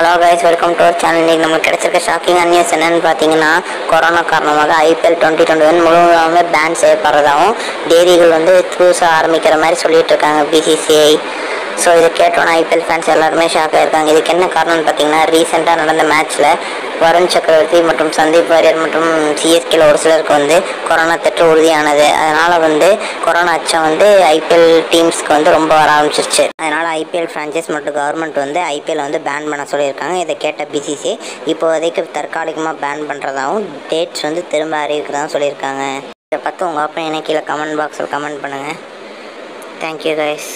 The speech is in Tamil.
Hello guys welcome to our channel இன்றைக்கி நமக்கு கிடைச்சிருக்க ஷாக்கிங்கான நியூஸ் என்னன்னு பார்த்தீங்கன்னா கொரோனா காரணமாக ஐபிஎல் டுவெண்ட்டி டுவெண்ட்டி ஒன் முழுவதுமே பேன் செய்யப்படுறதாகவும் டெய்ரிகள் வந்து புதுசாக ஆரம்பிக்கிற மாதிரி சொல்லிட்டு இருக்காங்க பிசிசிஐ ஸோ இதை கேட்டோன்னா ஐபிஎல் ஃபேன்ஸ் எல்லாருமே ஷாக் ஆயிருக்காங்க. இதுக்கு என்ன காரணம்னு பார்த்தீங்கன்னா ரீசெண்டாக நடந்த மேட்ச்சில் வருண் சக்கரவர்த்தி மற்றும் சந்தீப் வாரியர் மற்றும் சிஎஸ்கேல ஒரு சிலருக்கு வந்து கொரோனா தொற்று உறுதியானது. அதனால் வந்து கொரோனா அச்சம் வந்து ஐபிஎல் டீம்ஸ்க்கு வந்து ரொம்ப வர ஆரம்பிச்சிருச்சு. அதனால் ஐபிஎல் ஃப்ரான்ச்சைஸ் மற்றும் கவர்மெண்ட் வந்து ஐபிஎல் வந்து பேன் பண்ண சொல்லியிருக்காங்க. இதை கேட்ட பிசிசி இப்போதைக்கு தற்காலிகமாக பேன் பண்ணுறதாகவும் டேட்ஸ் வந்து திரும்ப அறிவிக்கிறதாகவும் சொல்லியிருக்காங்க. இதை பார்த்து உங்கள் அப்பா என்ன கீழே கமெண்ட் பாக்ஸில் கமெண்ட் பண்ணுங்கள் தேங்க்யூ கைஸ்